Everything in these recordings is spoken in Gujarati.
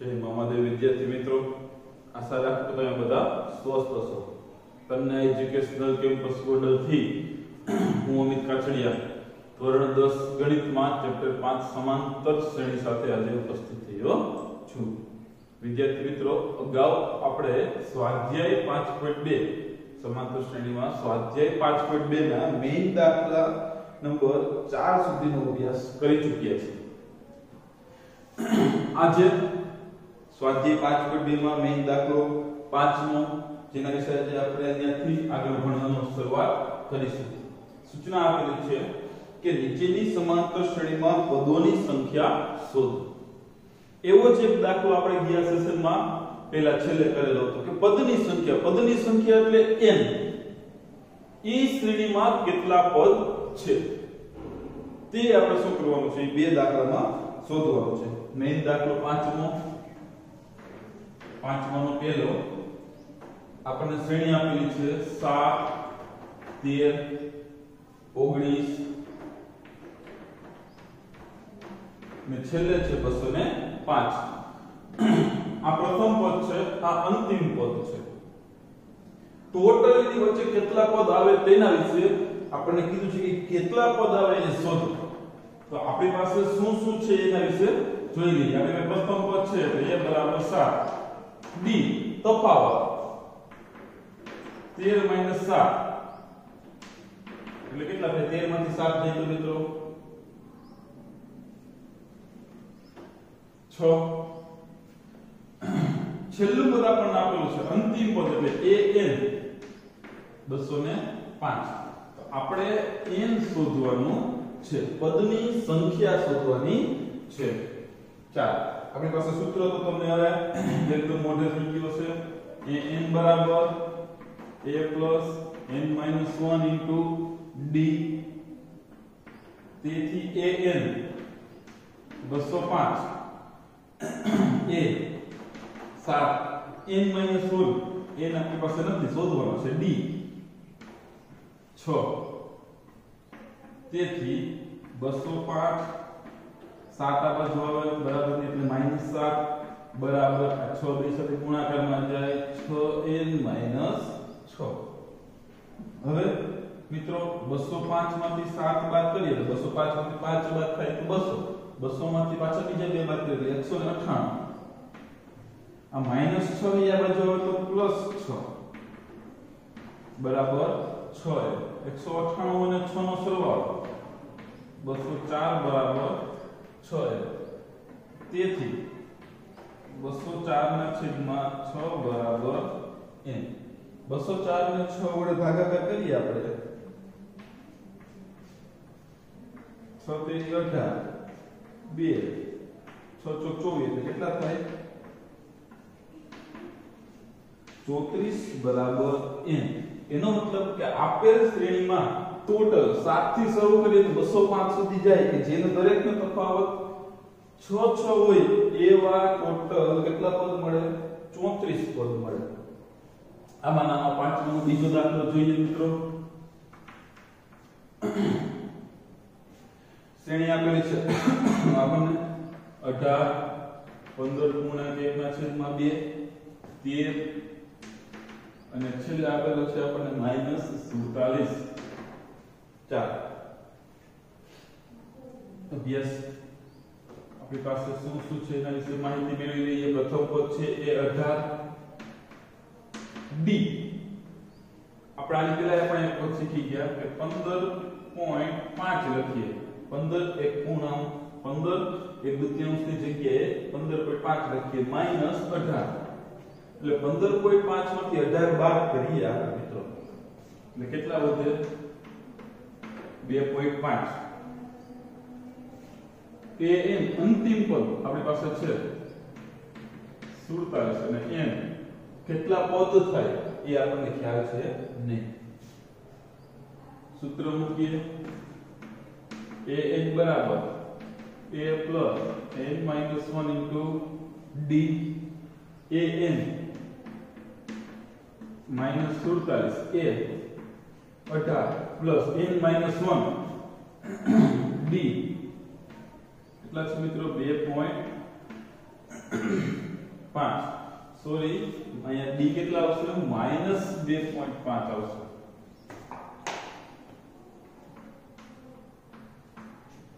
જય મામાદેવ વિદ્યાર્થી મિત્રો આશા રાખું તમે બધા સ્વસ્થ છો કન્યા એજ્યુકેશનલ કેમ્પસ ગોંડલથી હું અમિત કાછડિયા, ધોરણ દસ ગણિતમાં ચેપ્ટર પાંચ સમાંતર શ્રેણી સાથે આજે ઉપસ્થિત થયો છું. વિદ્યાર્થી મિત્રો, અગાઉ આપણે સ્વાધ્યાય 5.2 સમાંતર શ્રેણીમાં સ્વાધ્યાય 5.2 ના મેઇન દાખલા નંબર ચાર સુધીનો અભ્યાસ કરી ચૂક્યા છીએ. આજે સ્વાધ્યાય પાંચ પોઈન્ટ બે માં મેઇન દાખલો પાંચમો, જેના વિશે આપણે અહીંયાથી આગળ ભણવાનો શરૂઆત કરીશું. સૂચના આપેલી છે કે નીચેની સમાંતર શ્રેણીમાં પદોની સંખ્યા શોધો. એવો જ એક દાખલો આપણે ગયા સેશનમાં પહેલા છેલ્લે કરેલો હતો કે પદની સંખ્યા પદની સંખ્યા એટલે n. ઈ શ્રેણીમાં કેટલા પદ છે? તે આપણે શું કરવાનું છે? બે દાખલામાં શોધવાનું છે. મેઇન દાખલો પાંચમો પાંચમાનો પહેલો. આપણને શ્રેણી આપેલી છે 7 13 19 ને છેલ્લે છે 205 આ પ્રથમ પદ છે, આ અંતિમ પદ છે. ટોટલ વચ્ચે કેટલા પદ આવે તેના વિશે આપણને કીધું છે કે કેટલા પદ આવે એને શોધો. તો આપણી પાસે શું શું છે એના વિશે જોઈ લઈએ. આપણે પ્રથમ પદ છે એટલે a બરાબર 7 b તફાવત 13 7 એટલે કેટલા થાય? તેરમાંથી સાત જાય તો મિત્રો. છ. છેલ્લું પદ આપણને આપેલું છે અંતિમ પદ, એટલે an 205 તો આપણે એન શોધવાનું છે. પદની સંખ્યા શોધવાની છે. ચાલો. આપણી પાસે સૂત્ર તો તમને હવે એકદમ મોઢે થઈ ગયું છે a n બરાબર a n 1 d તેથી a n 205 a 7 n 16 n આપણી પાસે નથી શોધવાનો છે d 6 તેથી 205 સાત આ બાજુ આવે બરાબર ને? એટલે માઇનસ સાત, બરાબર, આ છ બે સાથે ગુણાકારમાં જાય છ એન માઇનસ છ. હવે મિત્રો, બસો પાંચમાંથી સાત બાદ કરીએ તો બસો પાંચમાંથી પાંચ બાદ થાય તો બસો. બસો માંથી પાછા બીજા બે બાદ કરીએ એકસો ને અઠાણું આ માઇનસ છ ની આ તો પ્લસ છ. બરાબર છ એકસો અઠાણું અને છ નો સરવાળો. બસો ચાર બરાબર છ તેથી બસો ચાર ના છેદમાં છ બરાબર n બસો ચાર ને છ વડે ભાગાકાર કરીએ આપણે છ તેરી અઢાર બે છ ચોક ચોવીસ એટલે કેટલા થાય ચોત્રીસ બરાબર n એનો મતલબ કે આપેલ શ્રેણીમાં ટોટલ 7 થી શરૂ કરીએ તો 205 સુધી જાય કે જેનો દરેકનો તફાવત 6 6 હોય એવા ટોટલ કેટલા પદ મળે? 34 પદ મળે. આમાં નાનો પાંચમો બીજો દાખલો જોઈએ મિત્રો. શ્રેણી આપેલી છે. આપણને 18 15 ગુણ્યા 1 ના છેદમાં 2 13 અને છેલ્લે આપેલો છે આપણને માઇનસ 47 ચાર અભ્યાસ. આપણી પાસે શું શું છે એના વિશે માહિતી મેળવી લઈએ. પ્રથમ પદ છે એ 18 ડી. આપણે આની પહેલા પણ એક પદ શીખી ગયા કે 15.5 લખીએ. 15 એક પૂર્ણાંક 15 એક દુત્યાંશની જગ્યાએ 15.5 લખીએ. માઇનસ 18 એટલે 15.5 માંથી 18 બાદ કરીએ આપણે મિત્રો. એટલે કેટલા વધે? બે પોઈન્ટ એ એન અંતિમ પદ આપણી પાસે છે સુડતાલીસ અને એન કેટલા પદ થાય એ આપણને ખ્યાલ છે નહીં. સૂત્ર મૂકીએ. એ એન બરાબર. A plus n minus one into d a n minus સુડતાલીસ. એ વત્તા પ્લસ n માઇનસ 1 d એટલા છે મિત્રો 2.5 સોરી અહીંયા d કેટલા આવશે -2.5 આવશે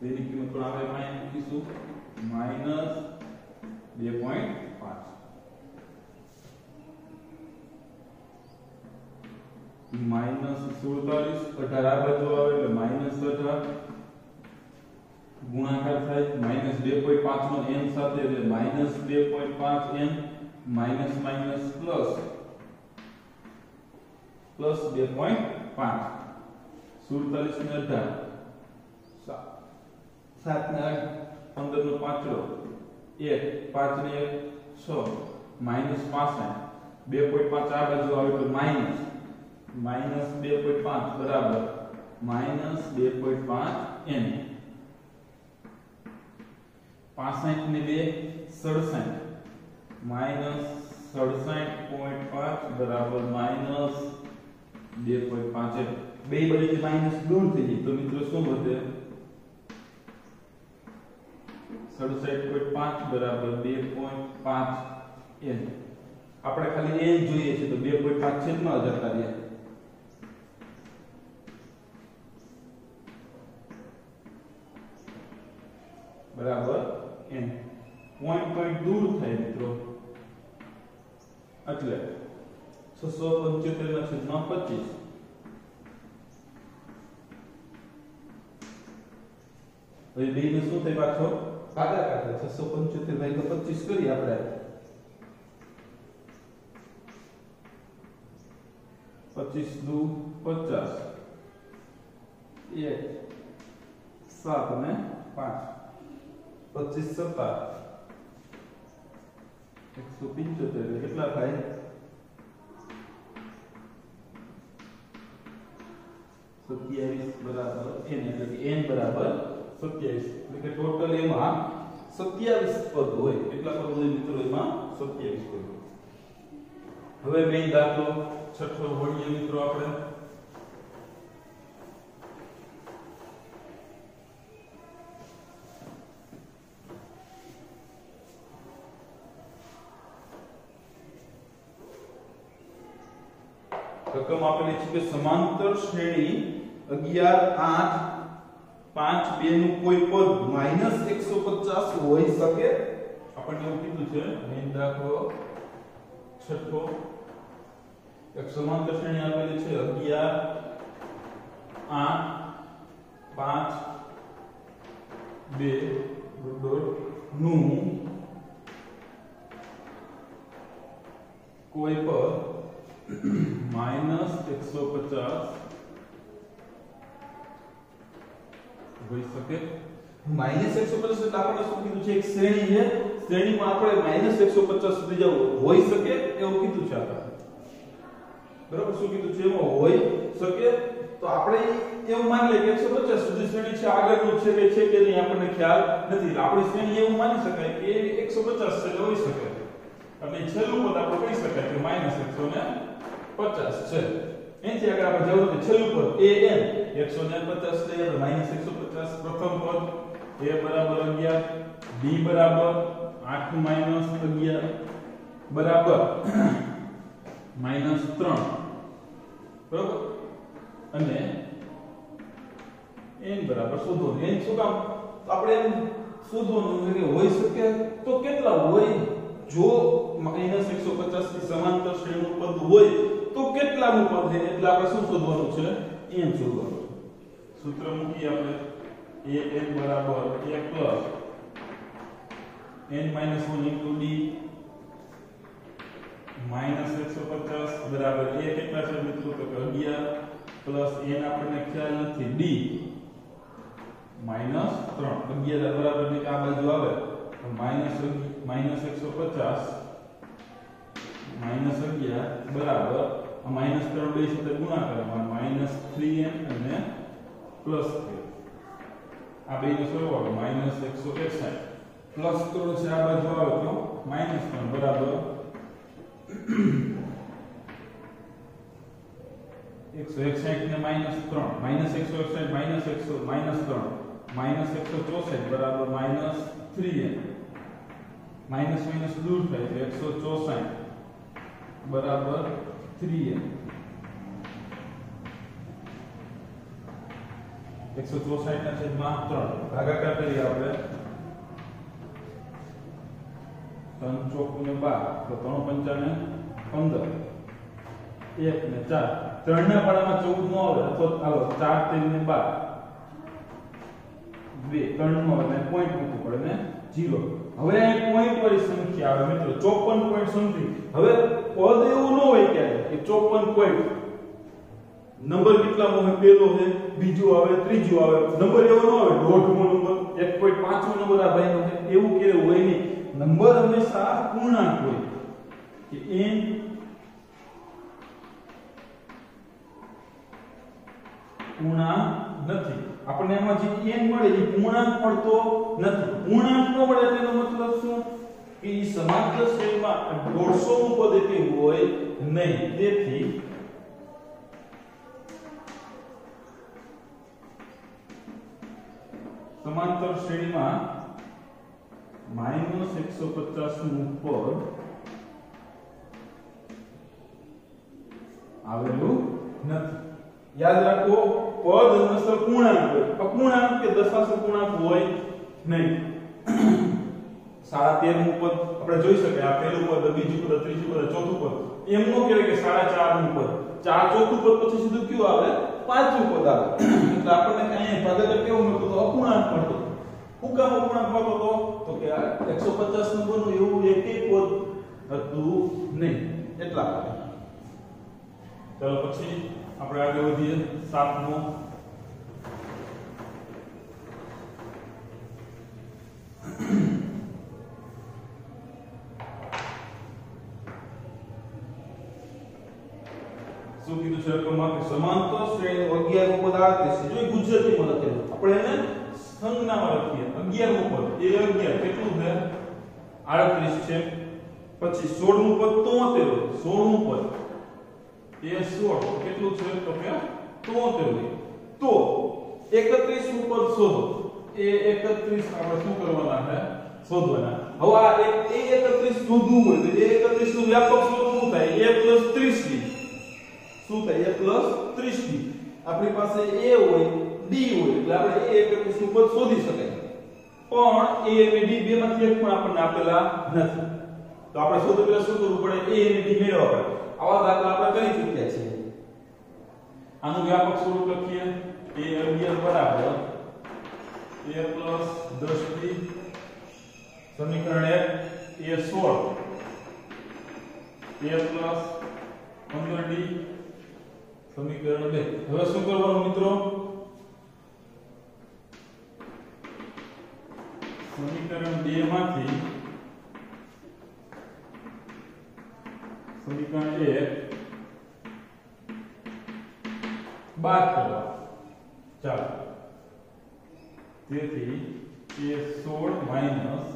2 ની કિંમત પણ આપણે અહીંયા મૂકીશું -2.5 માઇનસ સુડતાલીસ, અઢાર આ બાજુ આવે એટલે માઇનસ અઢાર. ગુણાકાર થાય માઇનસ બે પોઈન્ટ પાંચ નો એન સાથે એટલે માઇનસ બે પોઈન્ટ પાંચ n minus minus plus plus બે પોઈન્ટ પાંચ. સુડતાલીસ ને અઢાર. સાત ને આઠ, પંદર નો પાંચડો. એક, પાંચ ને એક, છ. માઇનસ પાસઠ. બે પોઈન્ટ પાંચ આ બાજુ આવે તો માઇનસ માઇનસ બે પોઈન્ટ પાંચ બરાબર માઇનસ બે પોઈન્ટ પાંચ એન પાસઠ ને બે સડસઠ માઇનસ સડસઠ પોઈન્ટ પાંચ બરાબર માઇનસ બે પોઈન્ટ પાંચ એમ બે બધી માઇનસ દૂર થઈ ગઈ તો મિત્રો શું વધે સડસઠ પોઈન્ટ પાંચ બરાબર બે પોઈન્ટ પાંચ એન આપણે ખાલી એન જોઈએ છે તો બે પોઈન્ટ પાંચ છેદમાં જતા રહ્યા બરાબર? n પોઈન્ટ પોઈન્ટ દૂર થાય મિત્રો. એટલે છસો પંચોતેર ના છેદમાં પચીસ. હવે બે શું થાય પાછો? ભાગાકાર થાય. છસો પંચોતેર ભાગ્યા પચીસ કરીએ આપણે. પચીસ દુ પચાસ. એક, સાત ને પાંચ. પચીસ સત્તા એકસો પિંચોતેર કેટલા થાય સત્યાવીસ બરાબર n એટલે કે n બરાબર સત્યાવીસ એટલે કે ટોટલ એમાં સત્યાવીસ પદ હોય કેટલા પદ હોય મિત્રો એમાં સત્યાવીસ પદ હવે મેઇન દાખલો છઠ્ઠો ભણીએ મિત્રો આપણે રકમ આપેલી છે કે સમાંતર શ્રેણી 11 8 5 2 નું કોઈ પદ -150 હોઈ શકે? આપણને એવું કીધું છે, અહીં દાખલો છઠ્ઠો. એક સમાંતર શ્રેણી આપેલી છે 11 8 5 2 નું. કોઈ પદ માઇનસ એકસો પચાસ હોઈ શકે માઇનસ એકસો પચાસ એટલે આપણે શું કીધું છે? એક શ્રેણી છે. શ્રેણીમાં આપણે માઇનસ એકસો પચાસ સુધી જવું. હોઈ શકે એવું કીધું છે આપણે. બરાબર? શું કીધું છે? એમાં હોઈ શકે. તો આપણે એવું માની લઈએ કે એકસો પચાસ સુધી શ્રેણી છે, આગળનું છે કે છે કે નહીં આપણને ખ્યાલ નથી. આપણી શ્રેણી એવું માની શકાય કે એકસો પચાસ છે હોઈ શકે. એટલે છેલ્લું પદ આપણે કહી શકાય કે માઇનસ એકસો ને પચાસ છે. એનાથી આગળ આપણે જવું છે છેલ્લું પદ, a n. 150 લઈએ તો માઇનસ 150 પ્રથમ પદ, a બરાબર 11 b બરાબર 8 માઇનસ 11 બરાબર માઇનસ 3 બરાબર? અને n બરાબર શોધો n શું કામ? આપણે એમ શોધવાનું કે હોઈ શકે તો કેટલા હોય? જો માઇનસ 150 ની સમાંતર શ્રેણીનું પદ હોય તો કેટલાનું પદ છે એટલે આપણે શું શોધવાનું છે n શોધવાનું છે સૂત્ર મૂકી આપણે a n બરાબર a plus n minus 1 into d minus 150 બરાબર a કેટલા છે મિત્રો તો કે 11 પ્લસ n આપણને ખ્યાલ નથી d માઇનસ 3 11 બરાબર ને આ બાજુ આવે તો માઇનસ માઇનસ 150 માઇનસ 11 બરાબર માઇનસ 3 બે સાથે ગુણાકાર માઇનસ 3n અને પ્લસ થ્રી આ બેનો સરવાળો માઇનસ 161 પ્લસ ત્રણ છે આ બાજુ આવે તો માઇનસ ત્રણ બરાબર એકસો એકસાઠ ને માઇનસ ત્રણ માઇનસ એકસો એકસાઠ માઇનસ એકસો માઇનસ ત્રણ માઇનસ એકસો ચોસઠ બરાબર minus three n minus minus દૂર થાય છે એકસો ચોસાઠ બરાબર થ્રી એમ એકસો ચોસાઠ ના છેદમાં ત્રણ ભાગાકાર કરીએ આપણે ત્રણ ચોક ને બાર તો ત્રણ પંચાને પંદર એક ને ચાર ત્રણ ના પાડામાં ચૌદ નો આવે અથવા હાલો ચાર તેર ને બાર બે ત્રણ નો આવે પોઈન્ટ મૂકવું પડે ને જીરો હવે પોઈન્ટ વાળી સંખ્યા આવે મિત્રો ચોપન પોઈન્ટ સમજી હવે પદ એવું ન હોય ક્યારે કે ચોપન પોઈન્ટ નંબર કેટલામો હોય? પહેલો છે, બીજો આવે, ત્રીજો આવે. નંબર એવો ન આવે દોઢમો નંબર. એક પોઈન્ટ પાંચમો નંબર આ ભાઈનો છે. એવું કેવું હોય નહીં. નંબર હંમેશા પૂર્ણાંક હોય. કે n પૂર્ણાંક નથી. આપણને એમાં જે n મળે એ પૂર્ણાંક મળતો નથી. પૂર્ણાંક ન મળે એટલે એનો મતલબ શું? કે એ સમાંતર શ્રેણીમાં 150 નું પદ કે હોય નહીં તેથી સમાંતર શ્રેણીમાં માઇનસ એકસો પચાસનું પદ આવેલું નથી યાદ રાખો પદ હંમેશા પૂર્ણાંક હોય અપૂર્ણાંક કે દશાંશ હોય નહીં સાડા તેરનું પદ આપણે જોઈ શકાય. આ પહેલું પદ, બીજું પદ, ત્રીજું પદ, ચોથું પદ. એમ નો કહેવાય કે સાડા ચારનું પદ. ચાર ચોથું પદ પછી સીધું કયું આવે? પાંચમું પદ આવે. એટલે આપણને અહીંયા ભાગાકાર કેવું મળતું તો અપૂર્ણાંક મળતો. હું કામ અપૂર્ણાંક મળતો તો? તો કે આ 150 નંબરનું એવું એકેય પદ હતું નહીં. એટલા માટે. ચાલો પછી આપણે આગળ વધીએ. સાતમો. શું કીધું છે રકમમાં કે સમાંતર શ્રેણી 11 પદ 38 છે. જો ગુજરાતીમાં લખેલું આપણે એને સંજ્ઞામાં લખીએ 11 પદ એ 11 કેટલું છે? 38 છે. પછી 16 પદ 73 16 પદ એ 16 કેટલું છે? તો કે 73 તો 31 નું પદ શોધો. એ 31 આપણે શું કરવાના છે? શોધવાના. હવે આ એ 31 શોધવું હોય તો એ 31 નું વ્યાપક સ્વરૂપ શું થાય? a 30 ની શું થાય? પ્લસ 30 ડી આપણી પાસે a હોય, d હોય, એટલે આપણે a એટલે શું સુપર શોધી શકાય. પણ a અને d બે માંથી એક પણ આપણને આપેલા નથી. તો આપણે સૌથી પહેલા શું કરવું પડે? A અને d મેળવવા પડે. આવા દાખલા આપણે કરી ચૂક્યા છીએ. આનું વ્યાપક સ્વરૂપ લખીએ. A 11 બરાબર. A પ્લસ 10 d સમીકરણ 1 a 16 a પ્લસ 15 d. સમીકરણ 2 હવે શું કરવાનું મિત્રો? સમીકરણ 2 માંથી સમીકરણ 1 બાદ કરવા ચાલો. તેથી a16 માઇનસ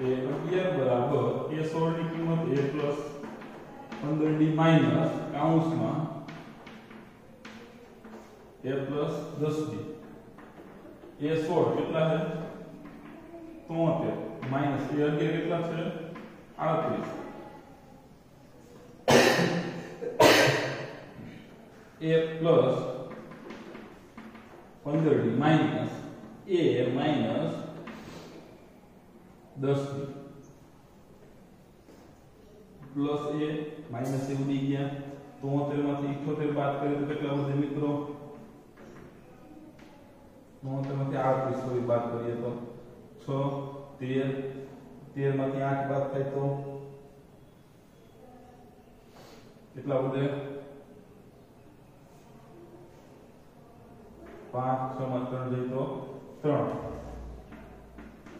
a11 બરાબર a16 ની કિંમત plus 15d minus a plus 10d a 16 કેટલા છે 73 માઇનસ એ 11 કેટલા છે 38 a plus 15d minus a minus 10d plus a minus a ઉડી ગયા 73 માંથી 78 બાદ કરીએ તો કેટલા વધે મિત્રો 73 માંથી 38 વાત કરીએ તો 6 13 13 માંથી આઠ બાદ થાય તો કેટલા વધે? 5 6 માં 3 જાય તો 3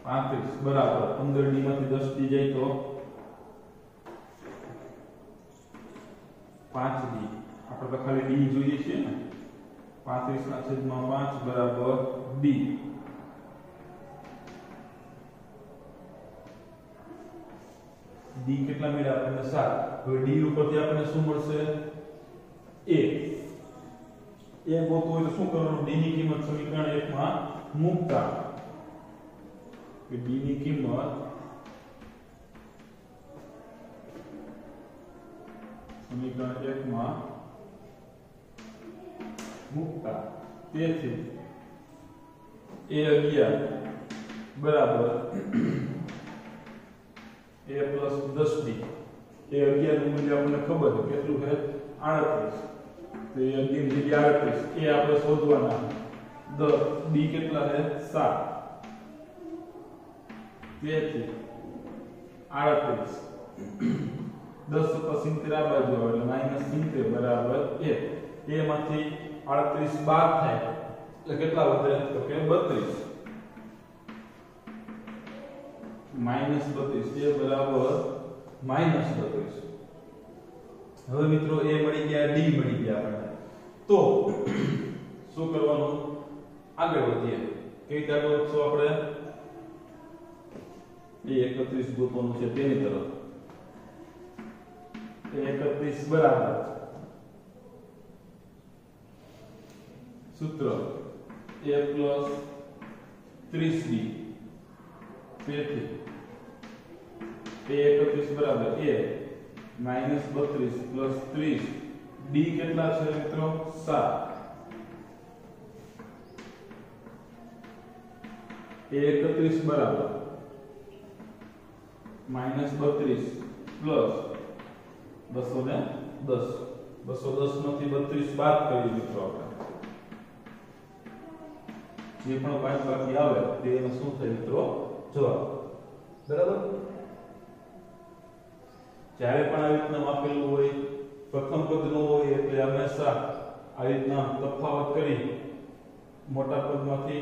35 બરાબર. 15 ડી માંથી 10 ડી જાય તો 5 ડી. આપણે તો ખાલી ડી જોઈએ છે ને. પાંત્રીસ ના છેદમાં પાંચ બરાબર ડી કેટલા એ એ શું કરવાનું ડી ની કિંમત સમીકરણ એક માં મુકતા ડી ની કિંમત સમીકરણ એક માં મૂકતા તેથી a 11 બરાબર a પ્લસ 10b એ 11 નું મૂલ્ય આપણને ખબર છે, કેટલું છે? 38 તો એ 11 જગ્યા 38 એ આપણે શોધવાના દ b કેટલા છે? 7 તેથી 38 દસ ઉપર સિત્તેર આ બાજુ આવે, એટલે માઇનસ સિત્તેર બરાબર એક. એમાંથી આડત્રીસ બાદ થાય. એટલે કેટલા વધે? તો કે બત્રીસ. માઇનસ બત્રીસ, એ બરાબર માઇનસ બત્રીસ. હવે મિત્રો, એ મળી ગયા, ડી મળી ગયા આપણને. તો, શું કરવાનું? આગળ વધીએ. કઈ રીતે આગળ વધશું આપણે? એ એકત્રીસ ગોતવાનું છે, તેની તરફ. એકત્રીસ બરાબર. સૂત્ર a પ્લસ ત્રીસ ડી તેથી એ એકત્રીસ બરાબર. A માઇનસ બત્રીસ પ્લસ ત્રીસ. ડી કેટલા છે મિત્રો? સાત. એ એકત્રીસ બરાબર. માઇનસ બત્રીસ પ્લસ બસો ને દસ. બસો દસમાંથી બત્રીસ બાદ કરી મિત્રો આપણે. જે પણ પાંચ બાકી આવે, તે એનો શું થાય મિત્રો? જવાબ. બરાબર? જ્યારે પણ આવી રીતના માપેલું હોય, પ્રથમ પદ નો હોય, એટલે હંમેશા આવી રીતના તફાવત કરી મોટા પદમાંથી,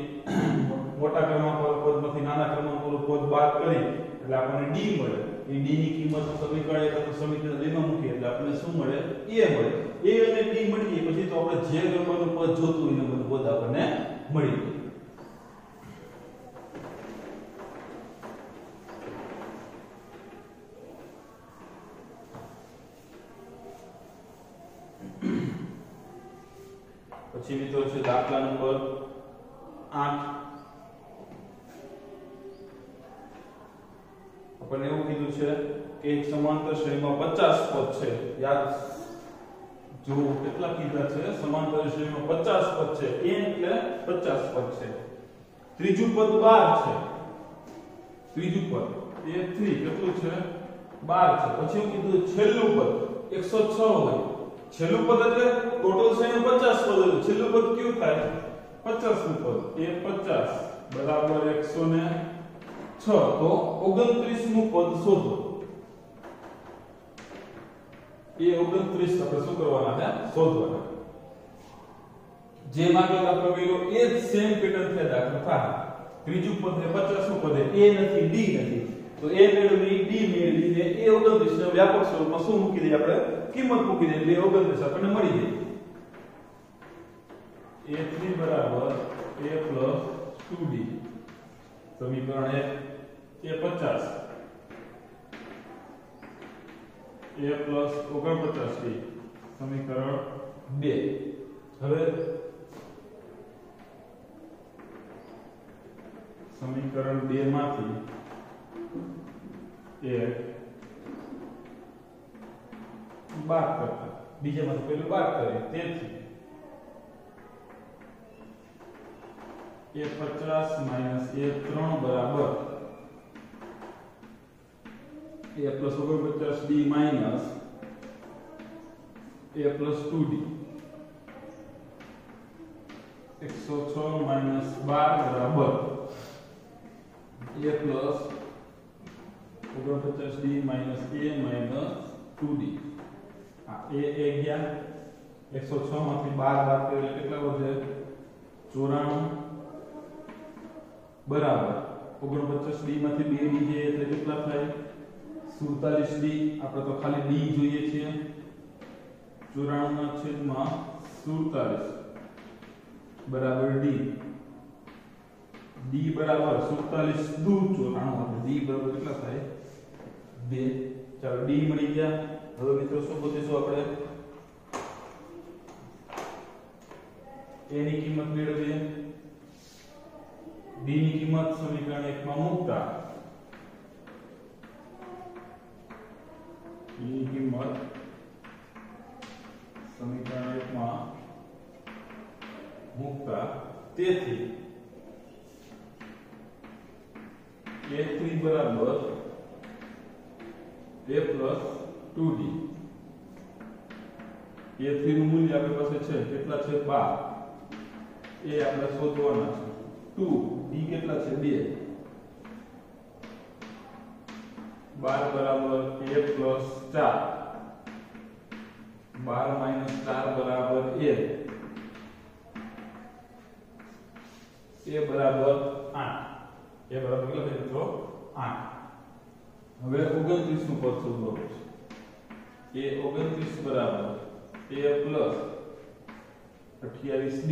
મોટા ક્રમાંક પદમાંથી નાના ક્રમાંક પદ બાદ કરી, એટલે આપણને ડી મળે. એ ડી ની કિંમત સમીકરણ એક સમીકરણ બે માં મૂકીએ, એટલે આપણને શું મળે? એ મળે. એ અને ડી મળી પછી તો આપણે જે નંબરનું પદ જોતું એ નંબરનું પદ આપણને મળી જાય. પછી મિત્રો છે દાખલા નંબર 8 આપણને એવું કીધું છે કે એક સમાંતર શ્રેણીમાં 50 પદ છે. યાદ જો કેટલા કીધા છે. સમાંતર શ્રેણીમાં 50 પદ છે. n એટલે 50 પદ છે. ત્રીજું પદ 12 છે. ત્રીજું પદ. એ 3 કેટલું છે? 12 છે. પછી એવું કીધું છેલ્લું પદ. 106 હોય. છેલ્લું પદ એટલે ટોટલ શ્રેણી 50 પદ એટલે છેલ્લું પદ કયું થાય? 50 નું પદ. એ 50 બરાબર 106 તો 29 નું પદ શોધો. એ 29 આપણે શું કરવાના છે? શોધવાના. જે માંગેલા પ્રમેયો એ જ સેમ પેટર્ન છે દાખલ થાય ત્રીજું પદ છે 50 નું પદ એ નથી, ડી નથી. તો એ મેળવી ડી મેળવી ને એ 29 ને વ્યાપક સ્વરૂપમાં શું મૂકી દઈએ આપણે? કિંમત મૂકી દઈએ એટલે 29 આપણને મળી જાય. a3 બરાબર a 2d સમીકરણ 1 એ 50 a 49d સમીકરણ 2 હવે સમીકરણ 2 માંથી એક બાદ કરતા. બીજામાંથી પેલું બાદ કરીએ, તેથી. એ પચાસ માઇનસ એ ત્રણ બરાબર. A plus 49 d minus a plus two d. એકસો છ માઇનસ બાર બરાબર. A plus 49 d minus a minus 2d આ એ એ ગયા 106 માંથી 12 બાદ કરીએ એટલે કેટલા વધે 94 બરાબર 49 ડી માંથી 2 ડી જાય એટલે કેટલા થાય 47 ડી આપણે તો ખાલી ડી જોઈએ છીએ 94 ના છેદમાં 47 બરાબર ડી ડી બરાબર 47 દૂર 94 એટલે ડી બરાબર કેટલા થાય બે. ચાલો ડી મળી ગયા. હવે મિત્રો, શું પૂછીશું આપણે? A કિંમત મેળવીએ. બી ની કિંમત સમીકરણ 1 માં મૂકતા e ની કિંમત સમીકરણ 1 માં મૂકતા. તેથી a3 બરાબર a પ્લસ 2d a3 નું મૂલ્ય આપણી પાસે છે, કેટલા છે? 12 એ આપણે શોધવાના છે. 2 d કેટલા છે? 2 બાર બરાબર એ પ્લસ 4 12 માઇનસ ચાર બરાબર એ એ બરાબર આઠ. એ બરાબર કેટલા થાય મિત્રો 8 હવે 29 નું પદ શોધવાનું a 29 બરાબર. a પ્લસ 28d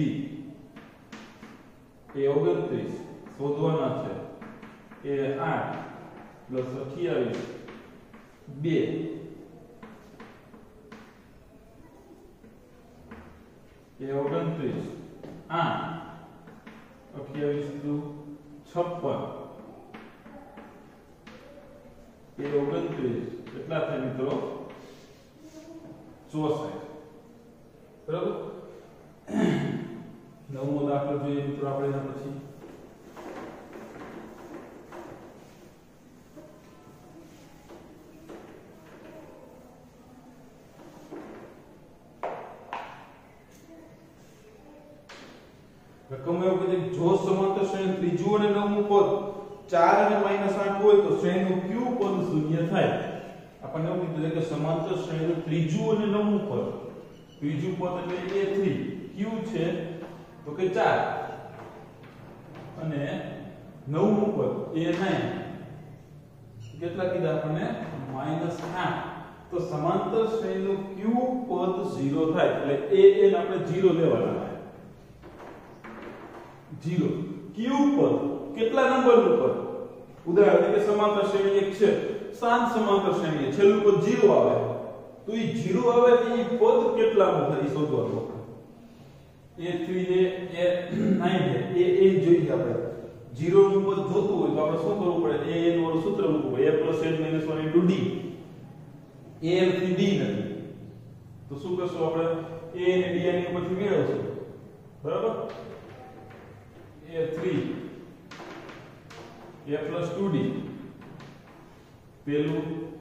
એ 29 શોધવાના છે. એ 8 પ્લસ 28 2 એ 29 8 28 દુ 56 એ 29 કેટલા થાય મિત્રો 64 બરાબર નવમો દાખલો જોઈએ મિત્રો આપણે એના પછી રકમ એવું કે જો સમાંતર શ્રેણી ત્રીજું અને નવમું પદ 4 અને -8 હોય તો શ્રેણીનું પદ શૂન્ય થાય. આપણને એવું કીધું કે સમાંતર શ્રેણીનું ત્રીજું અને નવમું પદ. ત્રીજું પદ એટલે એ થ્રી ક્યુ છે? તો કે ચાર. અને નવમું પદ a9 કેટલા કીધા આપણને? -8 તો સમાંતર શ્રેણીનું ક્યુ પદ 0 થાય. એટલે એ એન આપણે 0 લેવાના જીરો ક્યુ પદ. કેટલા નંબરનું પદ? ઉદાહરણ તરીકે સમાંતર શ્રેણી એક છે. શાંત સમાંતર શ્રેણી છેલ્લું પદ જીરો આવે. તો એ જીરો આવે એ પદ કેટલાનું થાય એ શોધવાનું a3 એ a9 એ એ જોઈએ આપણે. જીરો નું પદ જોતું હોય તો આપણે શું કરવું પડે? n વાળું સૂત્ર મૂકવું a n 1 d. a n થી d નથી. તો શું કરશું આપણે? a અને d આની ઉપરથી મેળવશું. બરાબર? a3 a ટુ 2d પેલું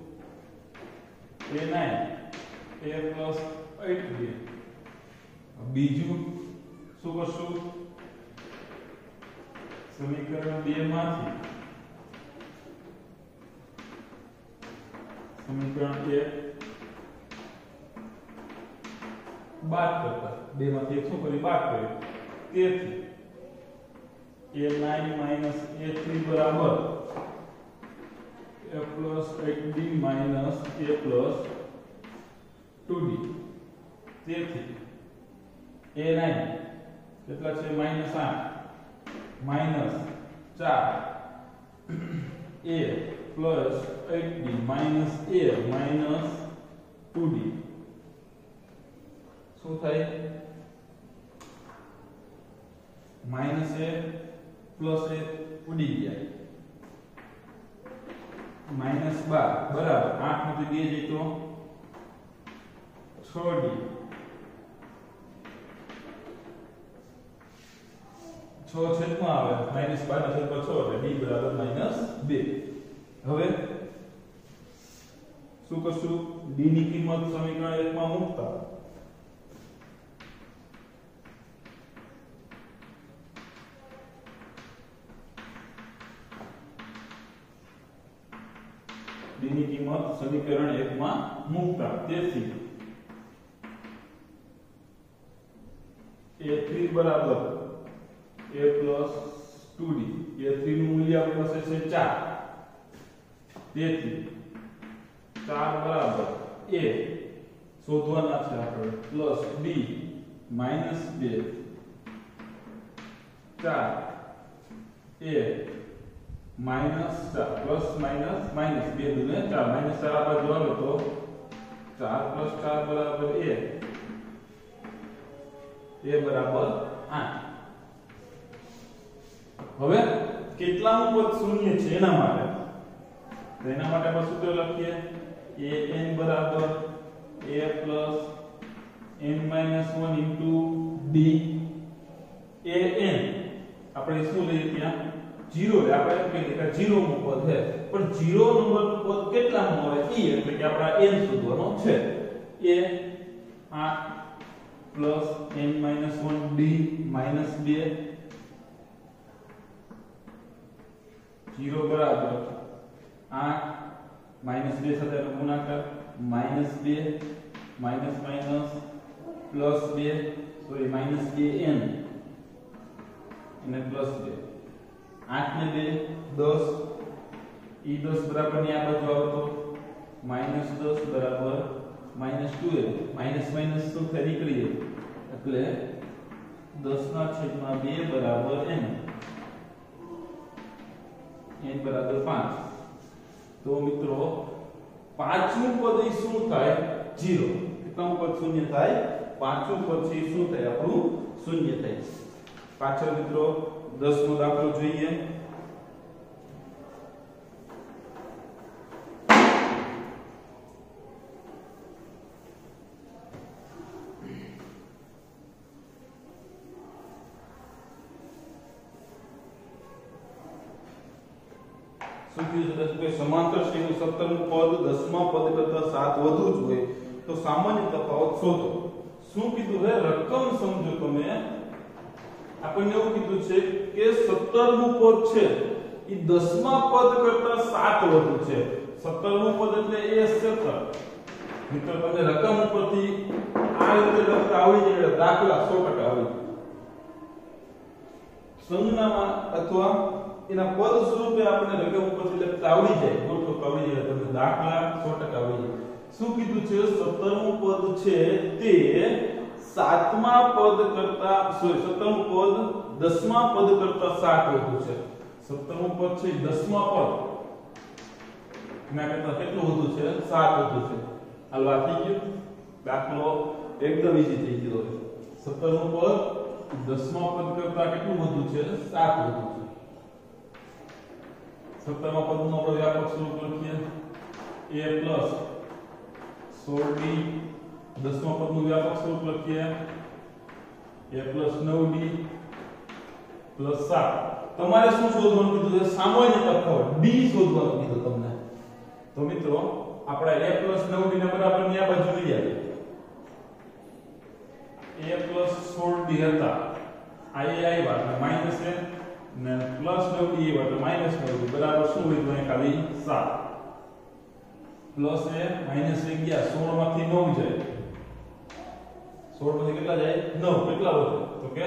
a9 a plus 8d બીજું શું કરશું? સમીકરણ 2 માંથી. સમીકરણ 1 બાદ કરતા. બે માંથી એક શું કરી બાદ કર્યું. તેથી a9 minus a3 બરાબર. A plus 8d minus a plus 2d તેથી a9 કેટલા છે minus 8 minus 4 a plus 8d minus a minus 2d શું થાય minus a plus a ઉડી ગયા માઇનસ બાર, બરાબર. આઠમાંથી બે જઈ તો છ ડી. છ છેદમાં આવે. માઇનસ બાર ના છેદમાં છ એટલે ડી બરાબર માઇનસ બે. હવે શું કરશું? ડી ની કિંમત સમીકરણ એકમાં મૂકતા. કિંમત સમીકરણ 1 માં મૂકતા. તેથી a3 બરાબર a 2d a3 નું મૂલ્ય આપણી છે 4 તેથી 4 બરાબર a શોધવાના છે આપણે. Plus b minus 2 4 a minus ચાર, પ્લસ માઇનસ માઇનસ બે દુને ચાર. માઇનસ ચાર આપણે જોવાનું તો ચાર પ્લસ ચાર બરાબર એ. એ બરાબર આઠ. હવે કેટલાનું પદ શૂન્ય છે એના માટે? તો એના માટે આપણે સૂત્ર લખીએ? એ એન બરાબર a plus n minus 1 into n. આપણે શું લઈએ ત્યાં? 0 એટલે આપણે એમ કહીએ કે 0 નું પદ છે. પણ 0 નંબરનું પદ કેટલામાં આવે ઈ એટલે કે આપણા n શોધવાનો છે. એ આ plus n minus 1 d minus 2 0 બરાબર. 8 માઇનસ 2 સાથે ગુણાકાર. Minus 2 minus minus, plus 2 sorry, minus 2n અને પ્લસ 2 8 ને 2 10 ઈ 10 બરાબરની આ બાજુ આવે તો માઇનસ 10 બરાબર માઇનસ 2n માઇનસ માઇનસ શું થાય નીકળી જાય એટલે 10 ના છેદમાં 2 બરાબર n. n બરાબર 5 તો મિત્રો પાંચમું પદ એ શું થાય 0 કેટલામું પદ શૂન્ય થાય પાંચમું પદ છે એ શું થાય આપણું શૂન્ય થાય પાછળ મિત્રો 10 નો દાખલો જોઈએ શું કીધું છે કે સમાંતર શ્રેણીનું 17મું પદ 10મા પદ કરતા 7 વધુ જ હોય તો સામાન્ય તફાવત શોધો શું કીધું છે રકમ સમજો તમે આપણને એવું કીધું છે કે 17મું પદ છે એ 10મા પદ કરતા 7 વધુ છે. 17મું પદ એટલે એ ક્ષેત્ર. મિત્રો, તમને રકમ ઉપરથી આ રીતે લખતા આવડી જાય દાખલા 100% આવડી સંજ્ઞામાં અથવા એના પદ સ્વરૂપે આપણે રકમ ઉપરથી લખતા આવડી જાય. ગોઠવતા આવડી જાય તમને દાખલા 100% આવડી જાય. શું કીધું છે? 17મું પદ છે તે સાતમા પદ કરતા સોરી 17મું પદ 10મા પદ કરતા સાત વધુ છે. 17મું પદ છે 10મા પદ. એના કરતા કેટલું વધુ છે? સાત વધુ છે. હાલ વાત ગયું દાખલો એકદમ ઈઝી થઈ ગયો 17મું પદ 10મા પદ કરતા કેટલું વધુ છે? સાત વધુ છે. સત્તરમા પદનું આપણે વ્યાપક સ્વરૂપ લખીએ. A 16d દસમા પદનું વ્યાપક સ્વરૂપ લખીએ a 9d 7 તમારે શું શોધવાનું કીધું છે સામાન્ય તફાવત d શોધવાનું કીધું તમને તો મિત્રો આપણે a 9d ને બરાબરની આ બાજુ લઈ આવીએ a 16d હતા આ એ આવ્યા એટલે માઇનસ a ને પ્લસ 9d આવ્યા એટલે માઇનસ 9d બરાબર શું હોય તો ખાલી 7 પ્લસ એ માઇનસ એ ગયા 16 માંથી 9 જાય 16 માંથી કેટલા જાય? 9 કેટલા વધે તો કે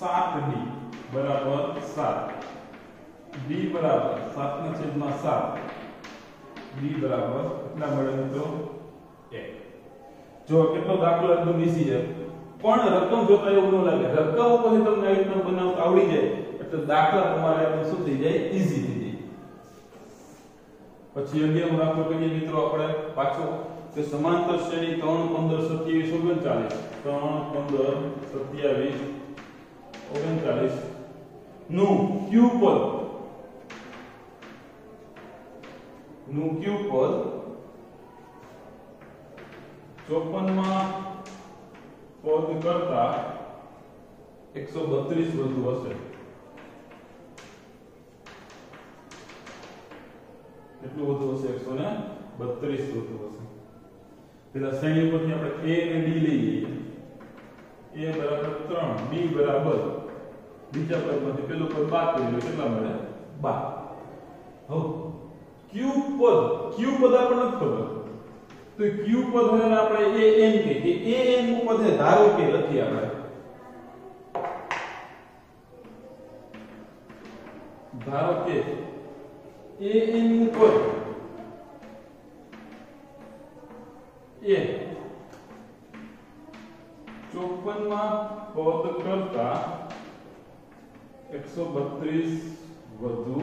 7d બરાબર 7 d બરાબર 7 ના છેદમાં 7 d બરાબર કેટલા મળે મિત્રો 1 જો કેટલો દાખલો એકદમ ઈઝી છે. પણ રકમ જોતા એવું ન લાગે. રકમ ઉપરથી તમને આવી રીતના બનાવતા આવડી જાય. એટલે દાખલા તમારે એકદમ શું થઈ જાય? ઈઝી થઈ જાય. પછી અગિયારમો દાખલો કરીએ મિત્રો આપણે. પાછો કે સમાંતર શ્રેણી 3 15 27 39 3 15 27 39 નું ક્યુ પદ? નું ક્યુ પદ? 54 માં પદ કરતા 132 વધુ હશે. કેટલું વધુ હશે? 132 વધુ પેલા શ્રેણી ઉપરથી આપણે a અને d લઈએ. A બરાબર 3 b બરાબર બીજા પદમાંથી પેલું પદ બાદ કરી લો. કેટલા મળે? 12 હો. Q પદ q પદ આપણને ખબર. તો q પદ હોય આપણે a n કહીએ. કે a n નું પદ છે ધારો કે લખી આપણે. ધારો કે a n નું પદ એ. ચોપનમાં પદ કરતા એકસો બત્રીસ વધુ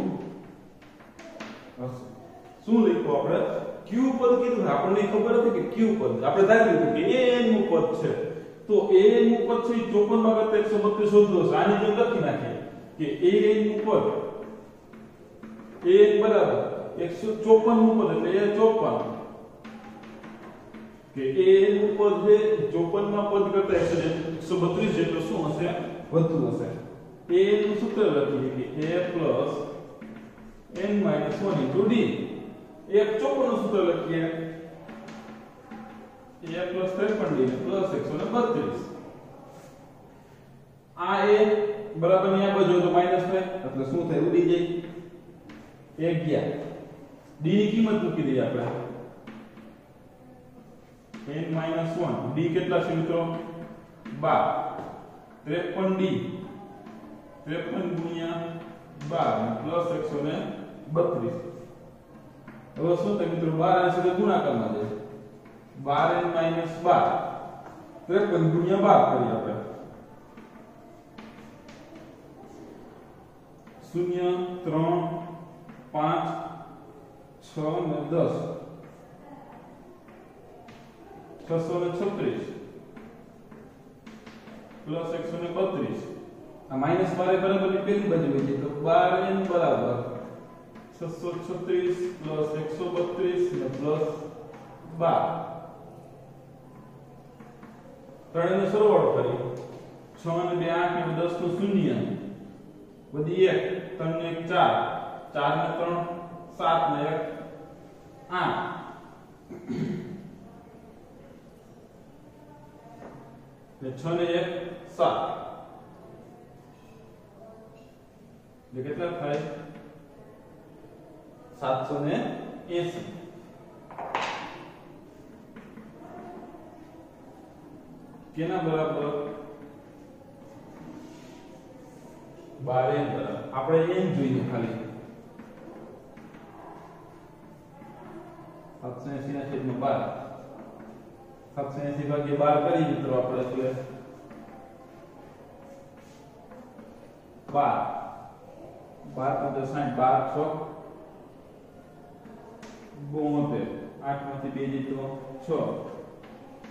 હશે. શું લખ્યું આપણે? ક્યુ પદ કીધું આપણને ખબર હતી કે ક્યુ પદ આપણે ધારી લીધું કે એ એનનું પદ છે. તો એ એનનું પદ છે 54 માં કરતા 132 વધુ હશે. આની જેમ લખી નાખીએ કે એ એનનું પદ. એ એન બરાબર. 154 નું પદ એટલે એ 54 કે એ એનનું પદ જે 54 માં પદ કરતા 132 જેટલું શું હશે? વધુ હશે. a નું સૂત્ર લખીએ કે a n minus 1 into d એક ચોકોનું સૂત્ર લખીએ? a plus 53d ને plus 132 આ a બરાબરની આ બાજુ તો માઇનસ થાય. એટલે શું થાય? ઉડી જાય 1 ગયા. d ની કિંમત મૂકી દઈએ આપણે. N minus 1 d કેટલા છે મિત્રો? 12 53d 53 ગુણ્યા 12 પ્લસ 132 હવે શું થાય મિત્રો? 12 અને સાથે ગુણાકારમાં જાય. 12n minus 12 53 ગુણ્યા 12 કરીએ આપણે. શૂન્ય, ત્રણ, પાંચ, છ ને દસ. છસો ને છત્રીસ પ્લસ એકસો ને બત્રીસ આ માઇનસ બારે બરાબર પેલી બાજુ હોય તો બાર એન બરાબર. છસો છત્રીસ પ્લસ એકસો બત્રીસ ને પ્લસ બાર. ત્રણેયનો સરવાળો કરીએ. છ ને બે આઠ ને દસનું શૂન્ય. બધી એક ત્રણ ને એક ચાર. ચાર ને ત્રણ સાત ને એક આઠ. છ ને એક, સાત. એટલે કેટલા થાય? સાતસો ને એસી. કેના બરાબર? બાર એન બરાબર. આપણે એમ જોઈએ ખાલી. સાતસો એસી ના છેદમાં બાર. સાતસો એસી ભાગ્યા બાર કરી મિત્રો આપણે એટલે બાર બાર પંદર સાઠ બાર છ બોતેર આઠમાંથી બે જીતો છ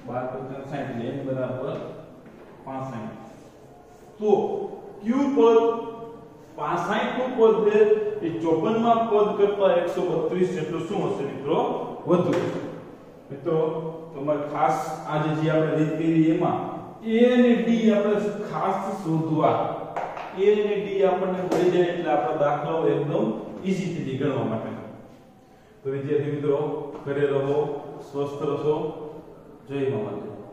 બાર પંદર સાઠ એટલે એન બરાબર પાસઠ તો ક્યુ પદ પાસઠનું પદ છે એ ચોપનમાં પદ કરતા એકસો બત્રીસ જેટલું શું હશે મિત્રો વધુ મિત્રો તમારે ખાસ આજે જે આપણે રીત કરી એમાં, a અને d આપણે ખાસ શોધવા. A અને d આપણને મળી જાય એટલે આપણો દાખલો એકદમ ઈઝી થઈ ગણવા માટે. તો વિદ્યાર્થી મિત્રો, ઘરે રહો, સ્વસ્થ રહો. જય માતા